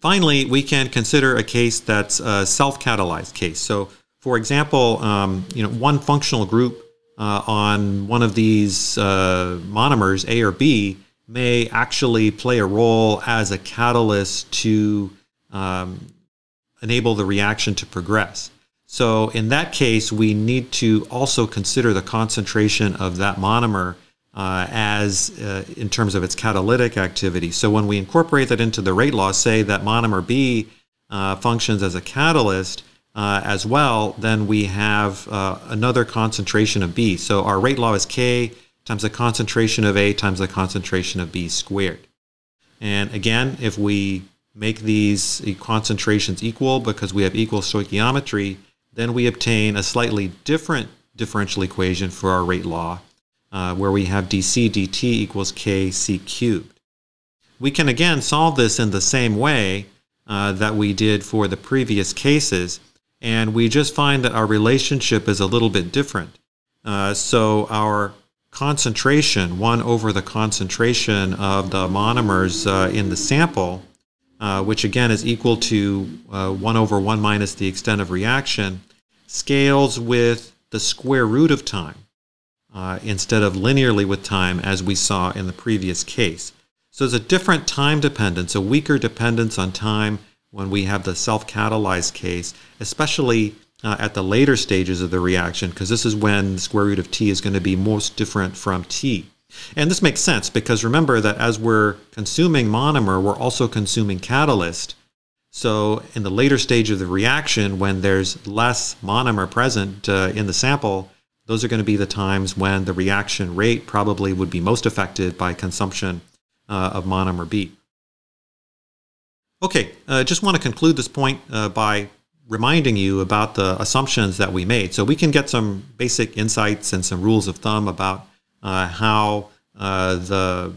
finally, we can consider a case that's a self-catalyzed case. So, for example, um, you know, one functional group uh, on one of these uh, monomers, A or B, may actually play a role as a catalyst to um, enable the reaction to progress. So in that case, we need to also consider the concentration of that monomer uh, as uh, in terms of its catalytic activity. So when we incorporate that into the rate law, say that monomer B uh, functions as a catalyst uh, as well, then we have uh, another concentration of B. So our rate law is K times the concentration of A times the concentration of B squared. And again, if we make these concentrations equal because we have equal stoichiometry, then we obtain a slightly different differential equation for our rate law, uh, where we have dc dt equals kc cubed. We can again solve this in the same way uh, that we did for the previous cases, and we just find that our relationship is a little bit different. Uh, so our concentration, 1 over the concentration of the monomers uh, in the sample, uh, which again is equal to uh, 1 over 1 minus the extent of reaction, scales with the square root of time uh, instead of linearly with time as we saw in the previous case. So there's a different time dependence, a weaker dependence on time when we have the self-catalyzed case, especially uh, at the later stages of the reaction, because this is when the square root of t is going to be most different from t. And this makes sense because remember that as we're consuming monomer, we're also consuming catalyst. So in the later stage of the reaction, when there's less monomer present uh, in the sample, those are going to be the times when the reaction rate probably would be most affected by consumption uh, of monomer B. Okay, I uh, just want to conclude this point uh, by reminding you about the assumptions that we made. So we can get some basic insights and some rules of thumb about uh, how uh, the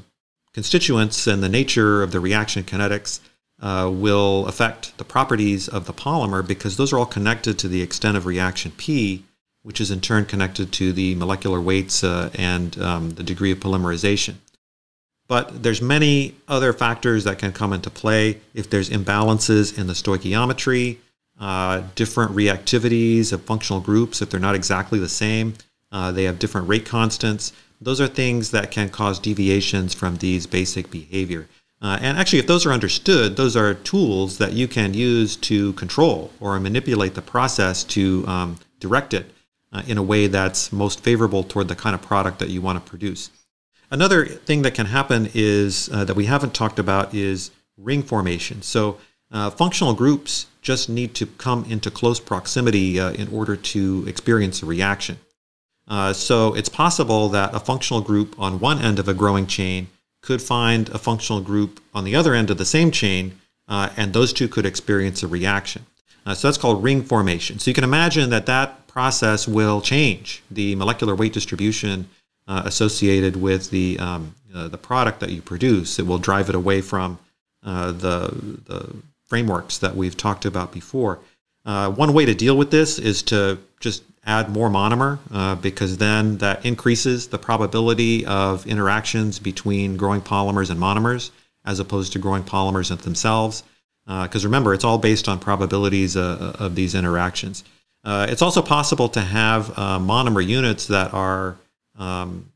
constituents and the nature of the reaction kinetics uh, will affect the properties of the polymer because those are all connected to the extent of reaction P, which is in turn connected to the molecular weights uh, and um, the degree of polymerization. But there's many other factors that can come into play if there's imbalances in the stoichiometry, uh, different reactivities of functional groups, if they're not exactly the same, uh, they have different rate constants. Those are things that can cause deviations from these basic behavior. Uh, and actually, if those are understood, those are tools that you can use to control or manipulate the process to um, direct it uh, in a way that's most favorable toward the kind of product that you want to produce. Another thing that can happen is uh, that we haven't talked about is ring formation. So uh, functional groups just need to come into close proximity uh, in order to experience a reaction. Uh, so it's possible that a functional group on one end of a growing chain could find a functional group on the other end of the same chain, uh, and those two could experience a reaction. Uh, so that's called ring formation. So you can imagine that that process will change the molecular weight distribution uh, associated with the, um, the product that you produce. It will drive it away from the, the frameworks that we've talked about before. Uh, one way to deal with this is to just add more monomer uh, because then that increases the probability of interactions between growing polymers and monomers as opposed to growing polymers themselves. Because uh, remember, it's all based on probabilities uh, of these interactions. Uh, it's also possible to have uh, monomer units that are um,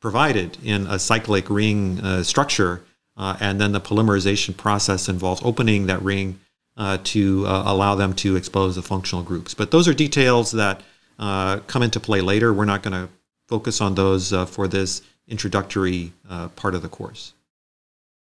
provided in a cyclic ring structure uh, and then the polymerization process involves opening that ring uh, to uh, allow them to expose the functional groups. But those are details that uh, come into play later. We're not going to focus on those uh, for this introductory uh, part of the course.